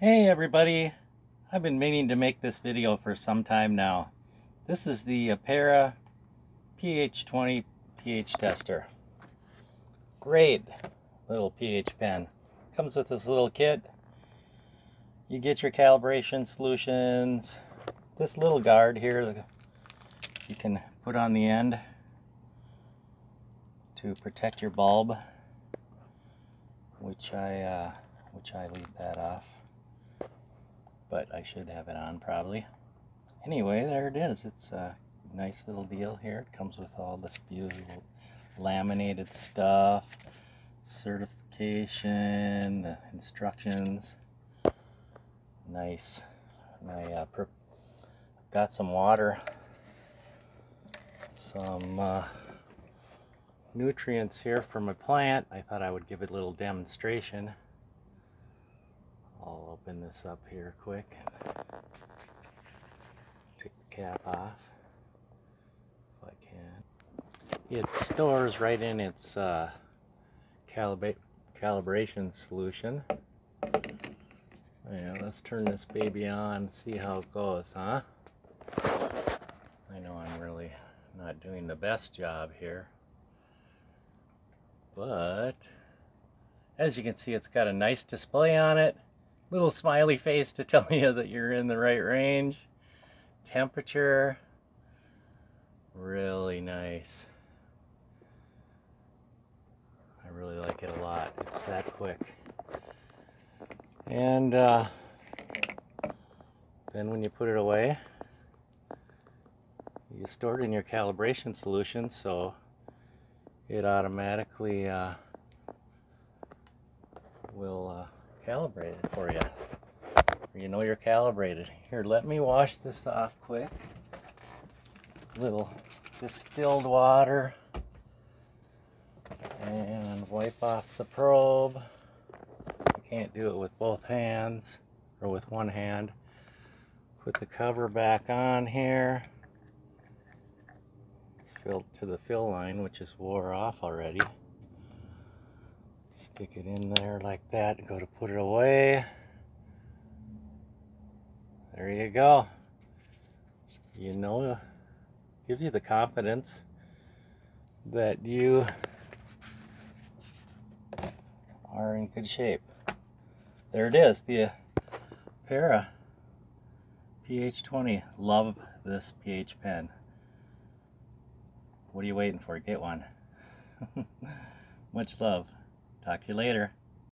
Hey everybody, I've been meaning to make this video for some time now. This is the Apera pH20 pH tester. Great little pH pen. Comes with this little kit. You get your calibration solutions. This little guard here you can put on the end to protect your bulb, which I uh, which I leave that off but I should have it on probably. Anyway, there it is. It's a nice little deal here. It comes with all this beautiful laminated stuff, certification, instructions. Nice. I uh, got some water, some uh, nutrients here for my plant. I thought I would give it a little demonstration. I'll open this up here quick. Take the cap off if I can. It stores right in its uh, calibra calibration solution. Yeah, let's turn this baby on and see how it goes, huh? I know I'm really not doing the best job here. But, as you can see, it's got a nice display on it little smiley face to tell you that you're in the right range. Temperature, really nice. I really like it a lot. It's that quick. And uh, then when you put it away, you store it in your calibration solution so it automatically uh, will uh, calibrated for you. You know you're calibrated. Here, let me wash this off quick. Little distilled water. And wipe off the probe. You can't do it with both hands or with one hand. Put the cover back on here. It's filled to the fill line, which is wore off already. Stick it in there like that. Go to put it away. There you go. You know, gives you the confidence that you are in good shape. There it is, the Apera PH20. Love this pH pen. What are you waiting for? Get one. Much love. Talk to you later.